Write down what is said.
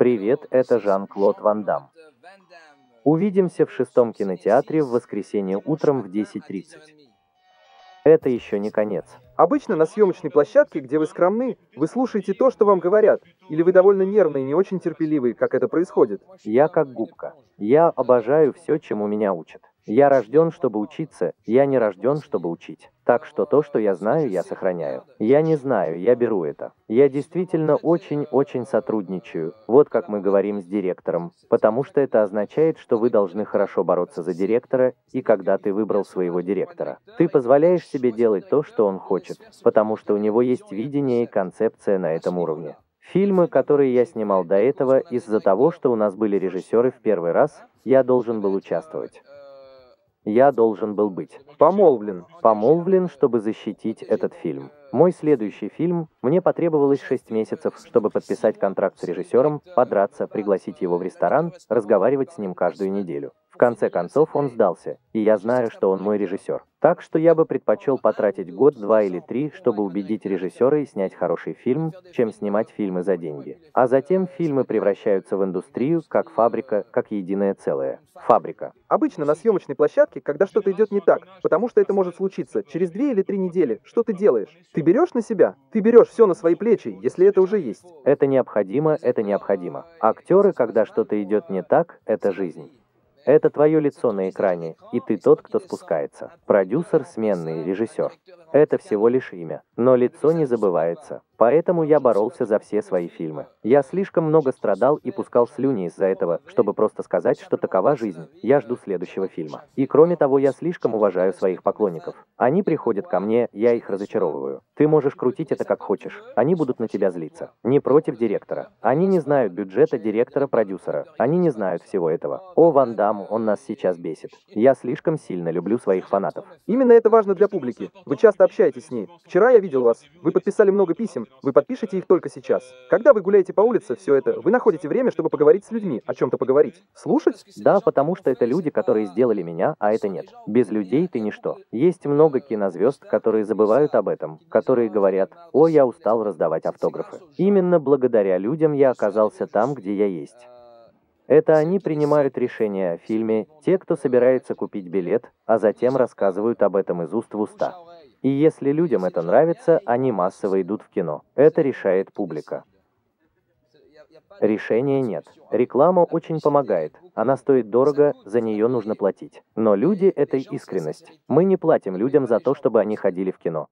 Привет, это Жан-Клод Ван Дам. Увидимся в шестом кинотеатре в воскресенье утром в 10.30. Это еще не конец. Обычно на съемочной площадке, где вы скромны, вы слушаете то, что вам говорят, или вы довольно нервны и не очень терпеливы, как это происходит. Я как губка. Я обожаю все, чему меня учат. Я рожден, чтобы учиться, я не рожден, чтобы учить. Так что то, что я знаю, я сохраняю. Я не знаю, я беру это. Я действительно очень-очень сотрудничаю, вот как мы говорим с директором, потому что это означает, что вы должны хорошо бороться за директора, и когда ты выбрал своего директора, ты позволяешь себе делать то, что он хочет, потому что у него есть видение и концепция на этом уровне. Фильмы, которые я снимал до этого, из-за того, что у нас были режиссеры в первый раз, я должен был участвовать. Я должен был быть Помолвлен. помолвлен, чтобы защитить этот фильм. Мой следующий фильм, мне потребовалось 6 месяцев, чтобы подписать контракт с режиссером, подраться, пригласить его в ресторан, разговаривать с ним каждую неделю. В конце концов он сдался, и я знаю, что он мой режиссер. Так что я бы предпочел потратить год, два или три, чтобы убедить режиссера и снять хороший фильм, чем снимать фильмы за деньги. А затем фильмы превращаются в индустрию, как фабрика, как единое целое. Фабрика. Обычно на съемочной площадке, когда что-то идет не так, потому что это может случиться через две или три недели, что ты делаешь? Ты берешь на себя? Ты берешь все на свои плечи, если это уже есть. Это необходимо, это необходимо. Актеры, когда что-то идет не так, это жизнь. Это твое лицо на экране, и ты тот, кто спускается. Продюсер, сменный, режиссер. Это всего лишь имя. Но лицо не забывается. Поэтому я боролся за все свои фильмы. Я слишком много страдал и пускал слюни из-за этого, чтобы просто сказать, что такова жизнь. Я жду следующего фильма. И кроме того, я слишком уважаю своих поклонников. Они приходят ко мне, я их разочаровываю. Ты можешь крутить это как хочешь. Они будут на тебя злиться. Не против директора. Они не знают бюджета директора-продюсера. Они не знают всего этого. О, Ван Дам, он нас сейчас бесит. Я слишком сильно люблю своих фанатов. Именно это важно для публики. Вы часто общаетесь с ней. Вчера я видел вас. Вы подписали много писем. Вы подпишете их только сейчас. Когда вы гуляете по улице, все это, вы находите время, чтобы поговорить с людьми, о чем-то поговорить. Слушать? Да, потому что это люди, которые сделали меня, а это нет. Без людей ты ничто. Есть много кинозвезд, которые забывают об этом, которые говорят, о, я устал раздавать автографы. Именно благодаря людям я оказался там, где я есть. Это они принимают решение о фильме, те, кто собирается купить билет, а затем рассказывают об этом из уст в уста. И если людям это нравится, они массово идут в кино. Это решает публика. Решения нет. Реклама очень помогает. Она стоит дорого, за нее нужно платить. Но люди — это искренность. Мы не платим людям за то, чтобы они ходили в кино.